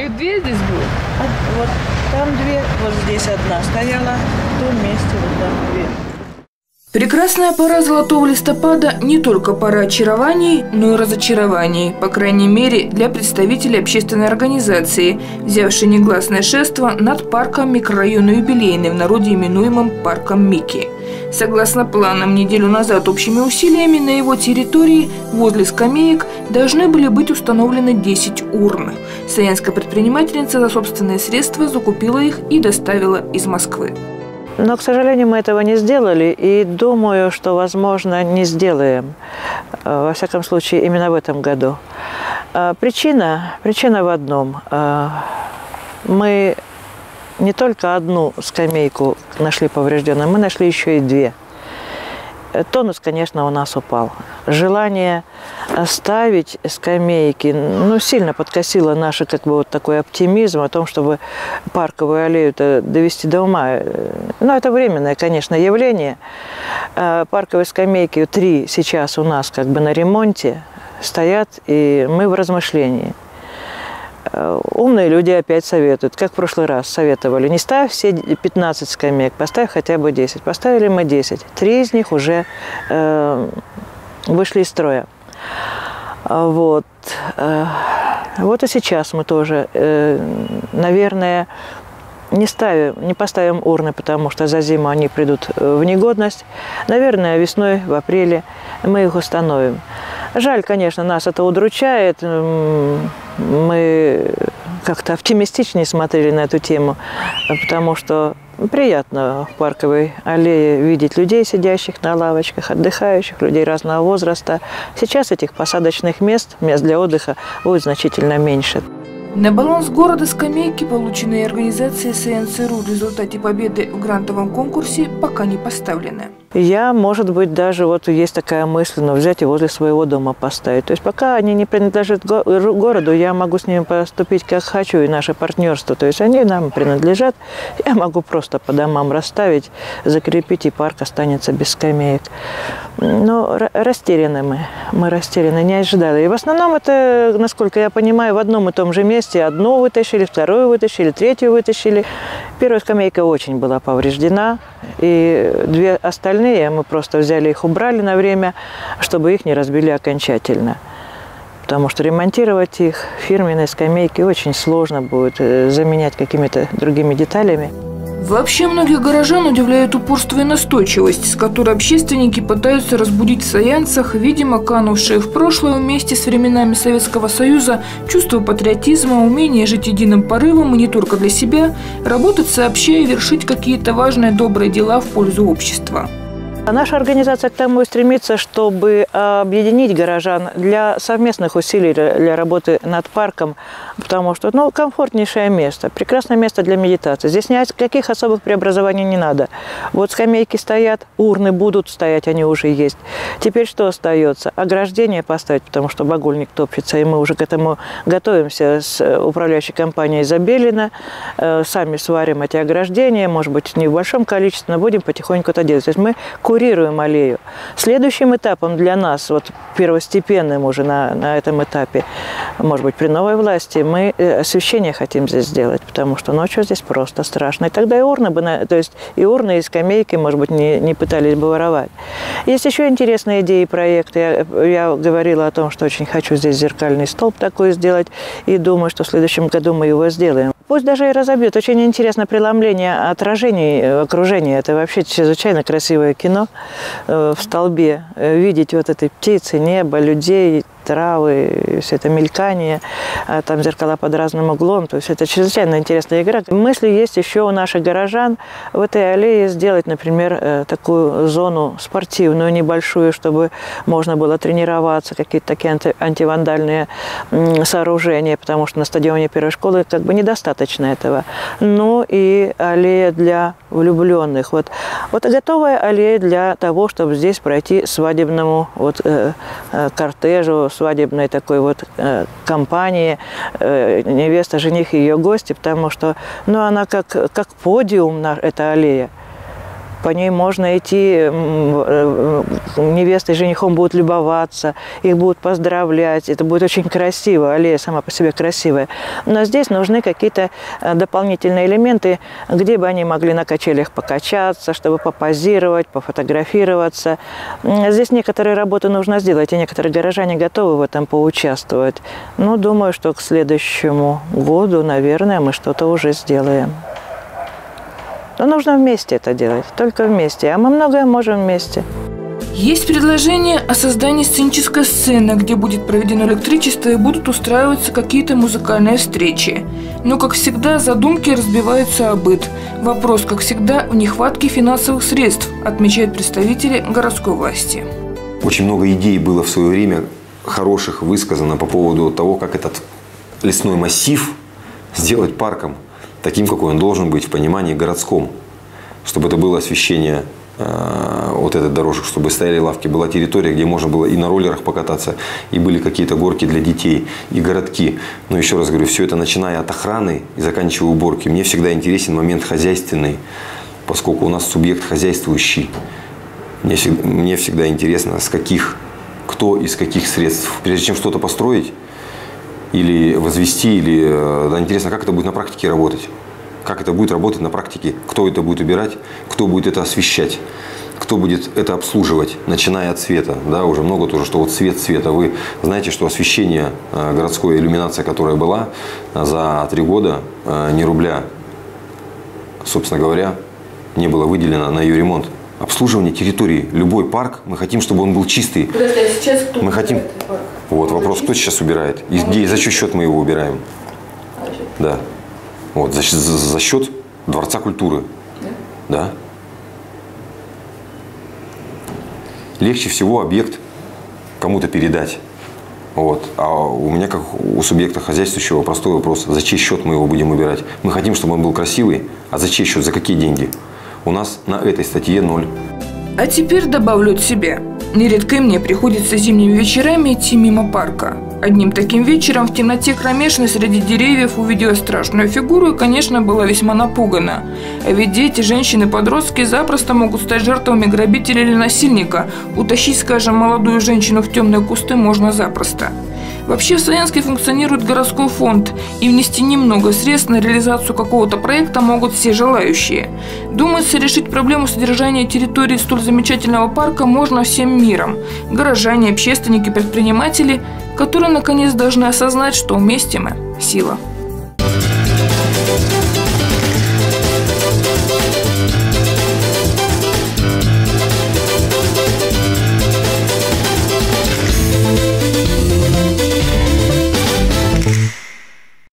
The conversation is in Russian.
Их две здесь было? А, вот там две, вот здесь одна стояла, в том месте вот там две. Прекрасная пора золотого листопада не только пора очарований, но и разочарований, по крайней мере, для представителей общественной организации, взявшей негласное шество над парком микрорайона Юбилейный, в народе именуемым парком Мики. Согласно планам, неделю назад общими усилиями на его территории возле скамеек должны были быть установлены 10 урн. Саянская предпринимательница за собственные средства закупила их и доставила из Москвы. Но, к сожалению, мы этого не сделали, и думаю, что, возможно, не сделаем. Э, во всяком случае, именно в этом году. Э, причина, причина в одном. Э, мы не только одну скамейку нашли поврежденной, мы нашли еще и две. Тонус, конечно, у нас упал. Желание ставить скамейки, ну, сильно подкосило наш как бы вот такой оптимизм о том, чтобы парковую аллею довести до ума. Ну, это временное, конечно, явление. Парковые скамейки, три сейчас у нас как бы на ремонте стоят, и мы в размышлении. Э, умные люди опять советуют, как в прошлый раз советовали, не ставь все 15 скамеек, поставь хотя бы 10. Поставили мы 10. Три из них уже э, вышли из строя. А вот. Э, вот и сейчас мы тоже, э, наверное, не, ставим, не поставим урны, потому что за зиму они придут в негодность. Наверное, весной, в апреле мы их установим. Жаль, конечно, нас это удручает. Мы как-то оптимистичнее смотрели на эту тему, потому что приятно в парковой аллее видеть людей, сидящих на лавочках, отдыхающих, людей разного возраста. Сейчас этих посадочных мест, мест для отдыха, будет значительно меньше. На баланс города скамейки, полученные организацией СНЦРУ в результате победы в грантовом конкурсе, пока не поставлены. Я, может быть, даже вот есть такая мысль, но взять и возле своего дома поставить. То есть пока они не принадлежат городу, я могу с ними поступить как хочу, и наше партнерство. То есть они нам принадлежат, я могу просто по домам расставить, закрепить, и парк останется без скамеек. Но растеряны мы, мы растеряны, не ожидали. И в основном это, насколько я понимаю, в одном и том же месте одну вытащили, вторую вытащили, третью вытащили. Первая скамейка очень была повреждена, и две остальные мы просто взяли их, убрали на время, чтобы их не разбили окончательно. Потому что ремонтировать их фирменные скамейки очень сложно будет, э, заменять какими-то другими деталями. Вообще многих горожан удивляет упорство и настойчивость, с которой общественники пытаются разбудить в саянцах, видимо, канувшие в прошлое вместе с временами Советского Союза, чувство патриотизма, умение жить единым порывом и не только для себя, работать сообща и вершить какие-то важные добрые дела в пользу общества. А наша организация к тому и стремится, чтобы объединить горожан для совместных усилий для работы над парком, потому что ну, комфортнейшее место, прекрасное место для медитации. Здесь никаких особых преобразований не надо. Вот скамейки стоят, урны будут стоять, они уже есть. Теперь что остается? Ограждение поставить, потому что багульник топчется, и мы уже к этому готовимся с управляющей компанией Забелина. Э, сами сварим эти ограждения, может быть, не в большом количестве, но будем потихоньку это делать. То есть мы курируем аллею. Следующим этапом для нас, вот первостепенным уже на, на этом этапе, может быть, при новой власти, мы э, освещение хотим здесь сделать, потому что ночью здесь просто страшно. И тогда и урны бы, то есть и урны, и скамейки, может быть, не, не пытались бы воровать. Есть еще интересные идеи и проекты. Я, я говорила о том, что очень хочу здесь зеркальный столб такой сделать, и думаю, что в следующем году мы его сделаем. Пусть даже и разобьют. Очень интересно преломление отражений э, окружения. Это вообще чрезвычайно красивое кино э, в столбе. Э, видеть вот этой птицы, небо, людей, травы, все это мелькание, а там зеркала под разным углом. То есть это чрезвычайно интересная игра. Мысли есть еще у наших горожан в этой аллее сделать, например, э, такую зону спортивную, небольшую, чтобы можно было тренироваться, какие-то такие анти антивандальные сооружения, потому что на стадионе первой школы как бы недостаточно этого. Ну и аллея для влюбленных. Вот, вот готовая аллея для того, чтобы здесь пройти свадебному вот, э, э кортежу, свадебной такой вот э, компании, э, невеста, жених и ее гости, потому что, ну, она как, как подиум, на, эта аллея. По ней можно идти, э, невеста и женихом будут любоваться, их будут поздравлять, это будет очень красиво, аллея сама по себе красивая. Но здесь нужны какие-то э, дополнительные элементы, где бы они могли на качелях покачаться, чтобы попозировать, пофотографироваться. Здесь некоторые работы нужно сделать, и некоторые горожане готовы в этом поучаствовать. Ну, думаю, что к следующему году, наверное, мы что-то уже сделаем. Но нужно вместе это делать, только вместе. А мы многое можем вместе. Есть предложение о создании сценической сцены, где будет проведено электричество и будут устраиваться какие-то музыкальные встречи. Но, как всегда, задумки разбиваются о быт. Вопрос, как всегда, в нехватке финансовых средств, отмечают представители городской власти. Очень много идей было в свое время хороших высказано по поводу того, как этот лесной массив сделать парком – таким, какой он должен быть в понимании городском. Чтобы это было освещение э, вот этой дорожек, чтобы стояли лавки, была территория, где можно было и на роллерах покататься, и были какие-то горки для детей, и городки. Но еще раз говорю, все это начиная от охраны и заканчивая уборки. Мне всегда интересен момент хозяйственный, поскольку у нас субъект хозяйствующий. Мне, мне всегда интересно, с каких, кто из каких средств. Прежде чем что-то построить, или возвести, или э, да, интересно, как это будет на практике работать. Как это будет работать на практике, кто это будет убирать, кто будет это освещать, кто будет это обслуживать, начиная от света. Да, уже много тоже, что вот свет света. Вы знаете, что освещение, э, городской иллюминация, которая была э, за три года, ни рубля, собственно говоря, не было выделено на ее ремонт. Обслуживание территории, любой парк, мы хотим, чтобы он был чистый. Подожди, а сейчас кто мы хотим... Парк? Вот вопрос, кто сейчас убирает? И где, за чей счет мы его убираем? Да. Вот, за, за, за счет Дворца культуры. Да? да. Легче всего объект кому-то передать. Вот. А у меня, как у субъекта хозяйствующего, простой вопрос. За чей счет мы его будем убирать? Мы хотим, чтобы он был красивый, а за чей счет, за какие деньги? У нас на этой статье ноль. А теперь добавлю от. Нередко мне приходится зимними вечерами идти мимо парка. Одним таким вечером в темноте кромешной среди деревьев увидела страшную фигуру и, конечно, была весьма напугана. А ведь дети, женщины, подростки запросто могут стать жертвами грабителя или насильника. Утащить, скажем, молодую женщину в темные кусты можно запросто. Вообще в Саянске функционирует городской фонд, и внести немного средств на реализацию какого-то проекта могут все желающие. Думается, решить проблему содержания территории столь замечательного парка можно всем миром. Горожане, общественники, предприниматели, которые наконец должны осознать, что вместе мы – сила.